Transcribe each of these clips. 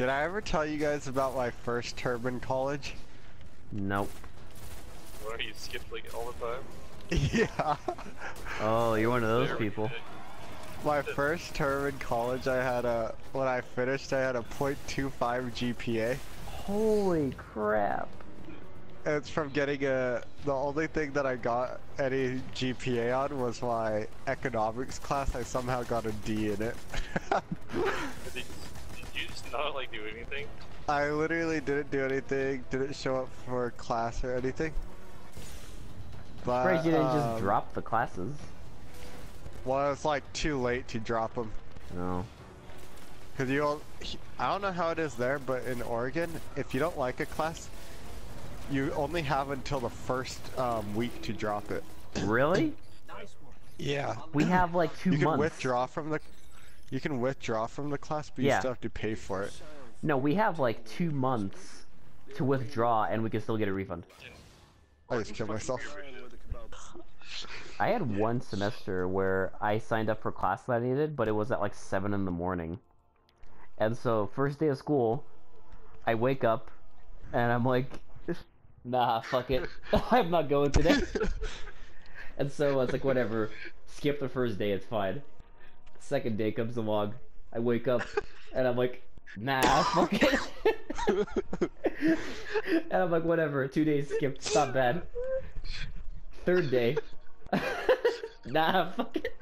Did I ever tell you guys about my first term in college? Nope. Why you skip like all the time? yeah. Oh, you're one of those There. people. My first term in college, I had a, when I finished, I had a .25 GPA. Holy crap. It's from getting a, the only thing that I got any GPA on was my economics class. I somehow got a D in it. Did, did you just not like do anything? I literally didn't do anything, didn't show up for class or anything. But, Surprised you didn't just um, drop the classes. Well, it's like too late to drop them. No. Cause you, all, I don't know how it is there, but in Oregon, if you don't like a class, you only have until the first um, week to drop it. Really? Yeah. We have like two You can withdraw from the, you can withdraw from the class, but Yeah. you still have to pay for it. No, we have like two months to withdraw and we can still get a refund. I just killed myself. I had one semester where I signed up for class that I needed, but it was at like 7 in the morning. And so, first day of school, I wake up and I'm like, nah, fuck it. I'm not going today. and so I was like, whatever, skip the first day, it's fine. Second day comes along, I wake up and I'm like, nah, fuck it. and I'm like, whatever, two days skipped, it's not bad. Third day. nah, fuck it.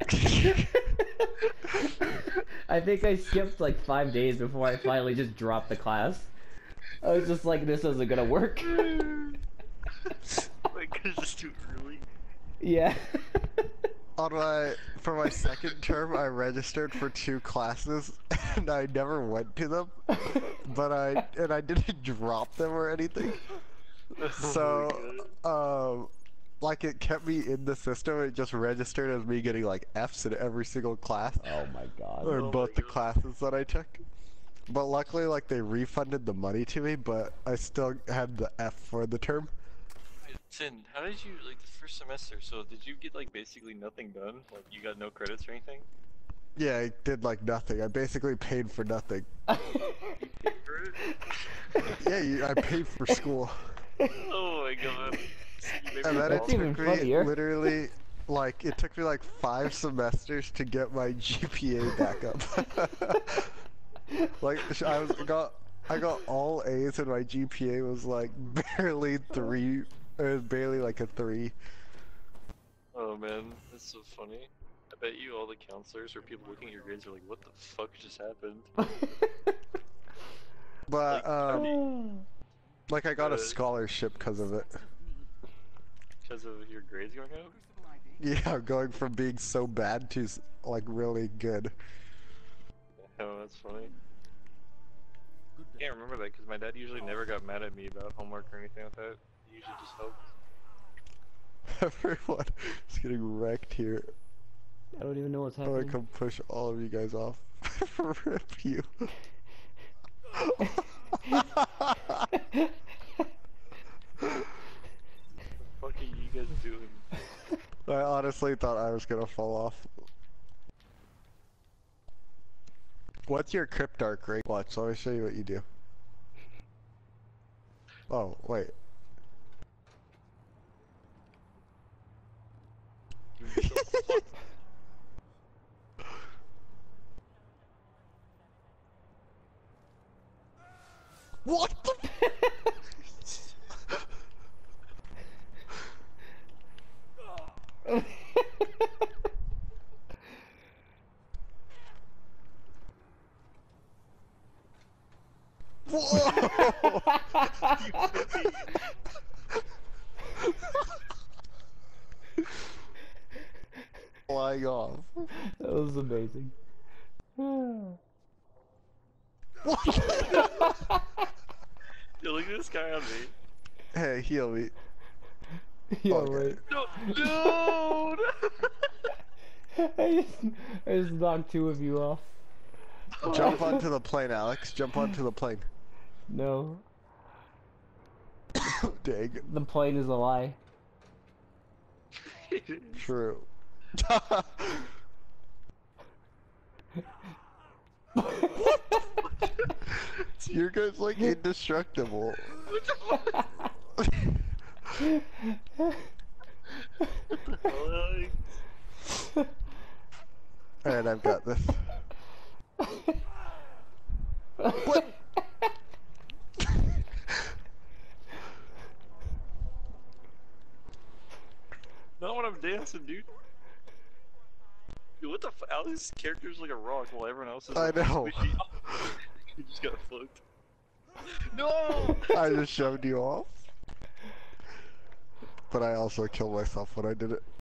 I think I skipped like five days before I finally just dropped the class. I was just like, this isn't gonna work. Like, it's too early. yeah. On my, for my second term, I registered for two classes, and I never went to them. But I, and I didn't drop them or anything. So, um, like it kept me in the system. It just registered as me getting like Fs in every single class, oh my god. or Oh both the God. classes that I took. But luckily, like they refunded the money to me, but I still had the F for the term. Sin, how did you like the first semester? So did you get like basically nothing done? Like you got no credits or anything? Yeah, I did like nothing. I basically paid for nothing. Yeah, you, I paid for school. oh my god. And then it took me funnier. literally, like, it took me like five semesters to get my GPA back up. like, I was got, I got all A's and my GPA was like barely three, it was barely like a three. Oh man, that's so funny. I bet you all the counselors or people looking at your grades are like, what the fuck just happened? But Like, um, you- like I got a uh, scholarship because of it. because of your grades going up? Yeah, going from being so bad to like really good. Oh, that's funny. I Can't remember that because my dad usually never got mad at me about homework or anything like that. He usually just helped. Everyone is getting wrecked here. I don't even know what's happening. I'm gonna come push all of you guys off. Rip you. What the fuck are you guys doing? I honestly thought I was gonna fall off. What's your cryptarch rate? Watch, let me show you what you do. Oh, wait. What the? Whoa! Flying off. That was amazing. Yo, look at this guy on me. Hey, heal me. yeah, Okay. No, no! I just, I just knocked two of you off. Jump onto the plane, Alex. Jump onto the plane. No, Dang. the plane is a lie. True. Your guy's like indestructible. What the fuck? Alright, I've got this. What? Not when I'm dancing, dude. Dude, what the f- Alex's character's like a rock while everyone else is I like, know. he just got fucked. No! I just shoved you off. But I also killed myself when I did it.